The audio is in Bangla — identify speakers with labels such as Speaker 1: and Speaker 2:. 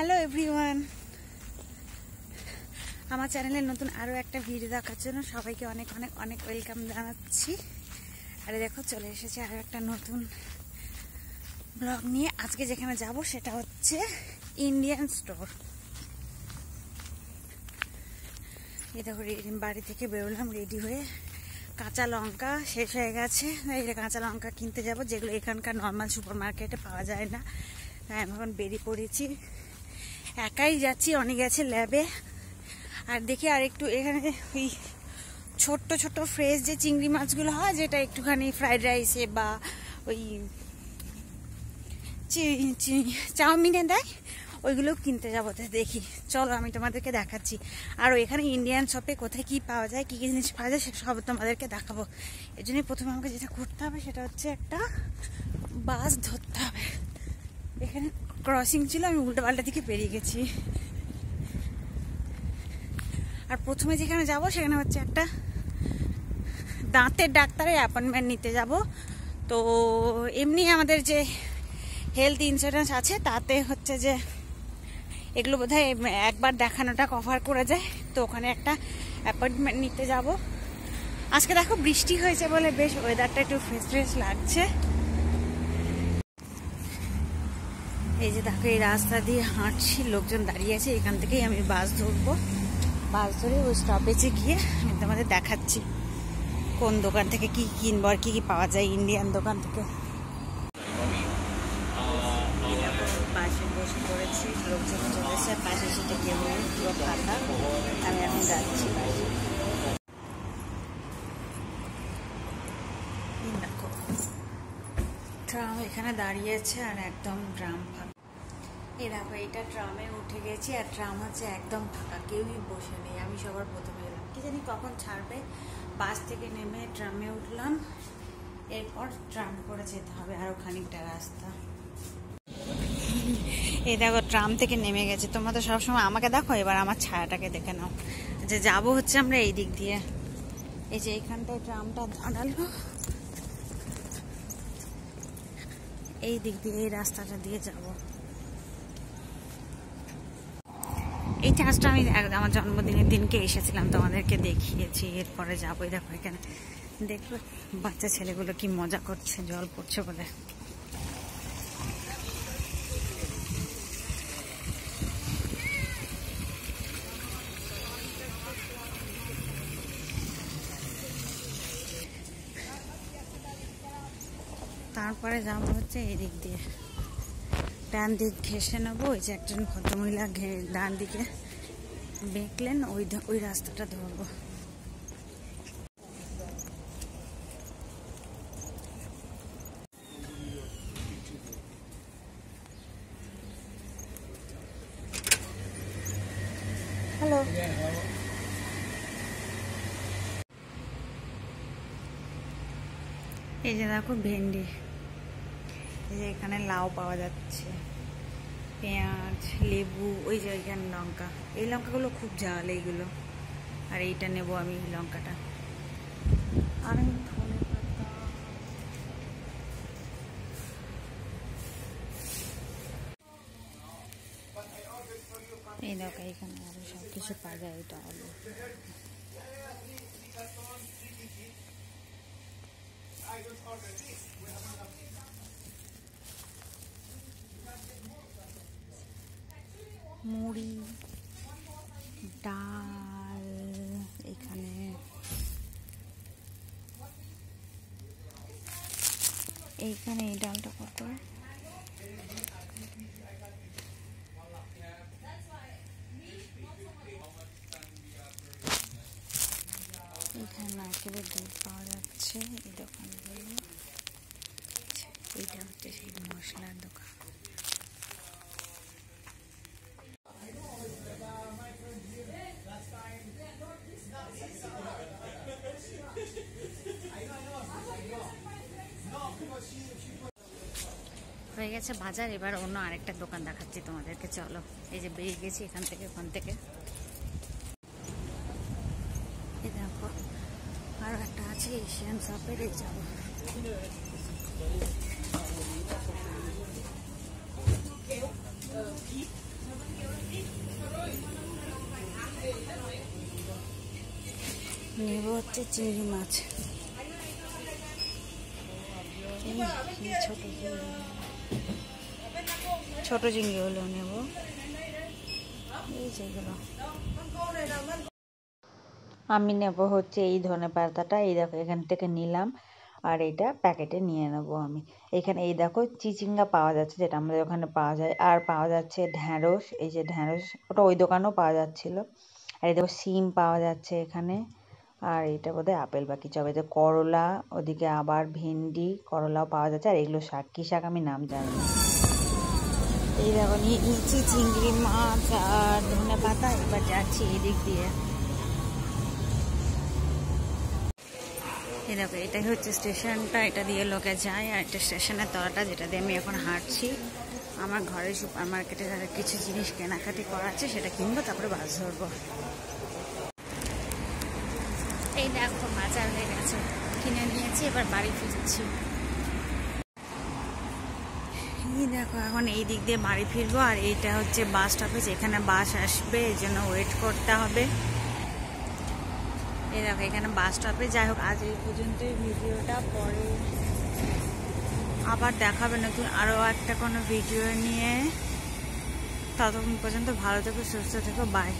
Speaker 1: হ্যালো এভরিওয়ান আমার চ্যানেলের নতুন আরও একটা ভিডিও দেখার জন্য সবাইকে অনেক অনেক অনেক ওয়েলকাম জানাচ্ছি। আরে দেখো, চলে এসেছে আরও একটা নতুন ব্লগ নিয়ে। আজকে যেখানে যাব সেটা হচ্ছে ইন্ডিয়ান স্টোর এই দেখো বাড়ি থেকে বেরোলাম রেডি হয়ে। কাঁচা লঙ্কা শেষ হয়ে গেছে। কাঁচা লঙ্কা কিনতে যাব, যেগুলো এখানকার নর্মাল সুপার মার্কেটে পাওয়া যায় না। তাই আমি এখন বেরিয়ে পড়েছি। একাই যাচ্ছি, অনেক গেছে ল্যাবে আর দেখি আর একটু এখানে ওই ছোট্ট ছোট্ট ফ্রেশ যে চিংড়ি মাছগুলো হয়, যেটা একটুখানি ফ্রাইড রাইসে বা ওই চাউমিনে দেয়, ওইগুলো কিনতে যাব তো, দেখি। চলো, আমি তোমাদেরকে দেখাচ্ছি। আর এখানে ইন্ডিয়ান শপে কোথায় কি পাওয়া যায়, কী কী জিনিস পাওয়া যায় সব তোমাদেরকে দেখাবো। এই জন্যই প্রথমে আমাকে যেটা করতে হবে, সেটা হচ্ছে একটা বাস ধরতে হবে। এখানে ক্রসিং ছিল, আমি উল্টো পাল্টা দিকে পেরিয়ে গেছি। আর প্রথমে যেখানে যাব, সেখানে হচ্ছে একটা দাঁতের ডাক্তারের অ্যাপয়েন্টমেন্ট নিতে যাব। তো এমনি আমাদের যে হেলথ ইন্স্যুরেন্স আছে, তাতে হচ্ছে যে এগুলো বোধহয় একবার দেখানোটা কভার করে যায়। তো ওখানে একটা অ্যাপয়েন্টমেন্ট নিতে যাব। আজকে দেখো বৃষ্টি হয়েছে বলে বেশ ওয়েদারটা একটু ফ্রেশ ফ্রেশ লাগছে। এই যে দেখো, এই রাস্তা দিয়ে হাঁটছি, লোকজন দাঁড়িয়ে আছে, এখান থেকেই আমি বাস ধরবো। বাস ধরে ওই স্টপেজে গিয়ে আমি তোমাদের দেখাচ্ছি, কোন দোকান থেকে কি কিনবো আর কি কি পাওয়া যায় ইন্ডিয়ান দোকান থেকে। পাশে বসে পড়েছি, লোকজন চলেছে পাশে আমি এখন যাচ্ছি। ট্রাম এখানে দাঁড়িয়েছে আর একদম ড্রাম ফাঁকা। এই দেখো, এটা ট্রামে উঠে গেছি আর ট্রাম হচ্ছে একদম ফাঁকা, কেউই বসে নেই, আমি সবার প্রথমে এলাম। কি জানি কখন ছাড়বে, বাস থেকে নেমে ট্রামে উঠলাম, এরপর ট্রাম করে যেতে হবে আরও খানিকটা রাস্তা। এই দেখো, ট্রাম থেকে নেমে গেছে। তোমরা তো সবসময় আমাকে দেখো, এবার আমার ছায়াটাকে দেখে নাও। যে যাব হচ্ছে আমরা এই দিক দিয়ে। এই যে এইখানটায় ট্রামটা দাঁড়াল। এই দিক দিয়ে, এই রাস্তাটা দিয়ে যাব। এই চার্জটা আমি আমার জন্মদিনের দিনকে এসেছিলাম তোমাদেরকে দেখিয়েছি, এরপরে যাব দেখো এখানে। দেখবে, বাচ্চা ছেলেগুলো কি মজা করছে, জল পড়ছে বলে। তারপরে যাব হচ্ছে এই দিক দিয়ে। ডান দিক ঘেসে নেব, ওই যে একজন ভদ্রমহিলা ডান দিকে বেঁকলেন, ওই ওই রাস্তাটা ধরবো। হ্যালো। এই যে দেখো ভেন্ডি। এখানে লাউ পাওয়া যাচ্ছে, পেঁয়াজ, লেবু, ওই যে ওইখানে লঙ্কা। এই লঙ্কাগুলো খুব ঝাল এইগুলো। আর এইটা নেব আমি লঙ্কাটা। আর আমি ধনে এই দেখো, এখানে আরও সব কিছু পাওয়া যায়, এটা আলু। মুড়ি, ডাল, এখানে এইখানে এই ডালটা কত এখানে নারকেলের দুধ পাওয়া যাচ্ছে, এই দোকানগুলো। এইটা হচ্ছে সেই মশলার দোকান। হয়ে গেছে বাজার। এবার অন্য আরেকটা দোকান দেখাচ্ছি তোমাদেরকে। চলো, এই যে বেরিয়ে গেছি এখান থেকে, ওখান থেকে। এই দেখো, আরও একটা আছে এশিয়ান শপের এই যাব। হচ্ছে চিংড়ি মাছ। ছোট ছোট চিংড়িগুলো নেব। এই যেগুলো
Speaker 2: আমি নেব হচ্ছে এই ধনে পাতাটা, এই দেখো এখান থেকে নিলাম, আর এটা প্যাকেটে নিয়ে নেব আমি। এখানে এই দেখো চিচিঙ্গা পাওয়া যাচ্ছে, যেটা আমাদের ওখানে পাওয়া যায়। আর পাওয়া যাচ্ছে ঢ্যাঁড়স, এই যে ঢ্যাঁড়স, ওটা ওই দোকানেও পাওয়া যাচ্ছিল। আর এই দেখো সিম পাওয়া যাচ্ছে এখানে। আর এটা বোধহয় আপেল বা কিছু হবে। যে করলা, ওদিকে আবার ভেন্ডি, করলাও পাওয়া যাচ্ছে। আর এগুলো শাক, কী শাক আমি নাম জানি না।
Speaker 1: এই দেখো, নিয়ে চিংড়ি, মাছ আর ধনে পাতা, এবার যাচ্ছি এদিক দিয়ে। এই দেখো, এটাই হচ্ছে স্টেশনটা, এটা দিয়ে লোকে যায়। আর এটা স্টেশনের তলাটা যেটা দিয়ে আমি এখন হাঁটছি। আমার ঘরে সুপার মার্কেটে কিছু জিনিস কেনাকাটি করা আছে সেটা কিনবো, তারপরে বাস ধরবো। এই দেখো বাজার হয়ে গেছে। কিনে নিয়েছি, এবার বাড়ি ফিরছি। এই দেখো, এখন এই দিক দিয়ে বাড়ি ফিরবো, আর এইটা হচ্ছে বাস স্টপেজ এখানে বাস আসবে, এই জন্য ওয়েট করতে হবে। এই দেখো, এখানে বাস স্টপে যাই হোক, আজ এই পর্যন্তই ভিডিওটা, পরে আবার দেখাবে নতুন আরও একটা কোনো ভিডিও নিয়ে। ততক্ষণ পর্যন্ত ভালো থেকো, সুস্থ থেকো বাই